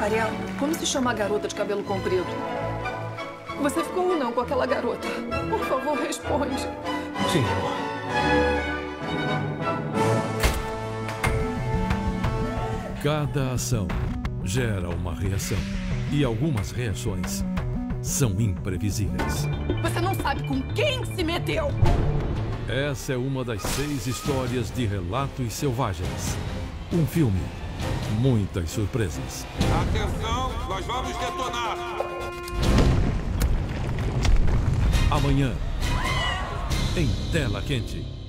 Ariel, como se chama a garota de cabelo comprido? Você ficou ou não com aquela garota? Por favor, responde. Sim. Cada ação gera uma reação. E algumas reações são imprevisíveis. Você não sabe com quem se meteu! Essa é uma das seis histórias de Relatos Selvagens. Um filme, muitas surpresas. Atenção, nós vamos detonar! Amanhã, em Tela Quente.